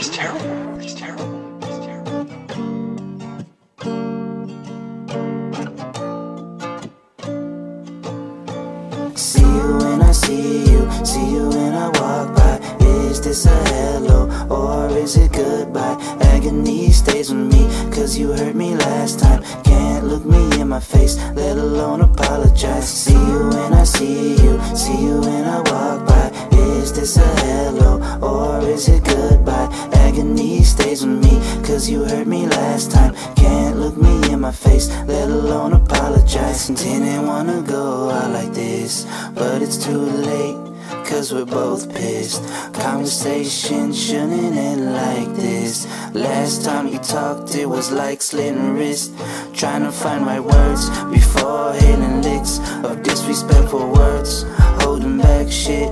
It's terrible. It's terrible. It's terrible. See you when I see you, see you when I walk by. Is this a hello or is it goodbye? Agony stays with me, cause you hurt me last time. Can't look me in my face, let alone apologize. See you when I see you, see you when I walk by. Is this a hello or is it stays with me Cause you hurt me last time. Can't look me in my face Let alone apologize. And Didn't wanna go out like this But it's too late Cause we're both pissed. Conversation shouldn't end like this. Last time you talked it was like slitting wrist. Trying to find my words Before hitting licks Of disrespectful words. Holding back shit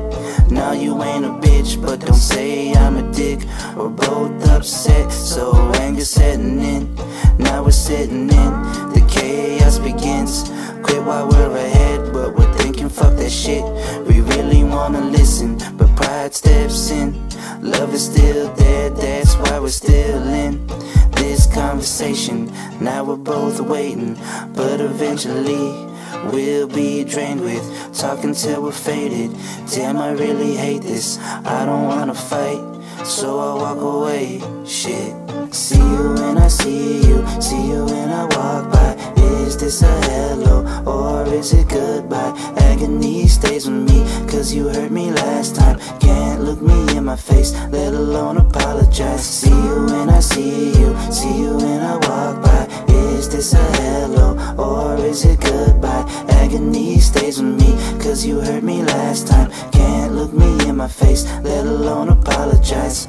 Now you ain't a bitch But don't say I'm a dick We're both upset So anger setting in. Now we're sitting in. The chaos begins. Quit while we're ahead But we're thinking fuck that shit. We really wanna listen But pride steps in. Love is still there That's why we're still in This conversation. Now we're both waiting But eventually We'll be drained with Talking till we're faded. Damn I really hate this. I don't wanna fight So I walk away Shit. See you when I see you See you when I walk by. Is this a hello or is it goodbye? Agony stays with me Cause you hurt me last time. Can't look me in my face Let alone apologize. See you when I see you See you when I walk by. Is this a hello or is it goodbye? Agony stays with me Cause you hurt me last time. Can't look me my face Let alone apologize